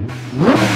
Música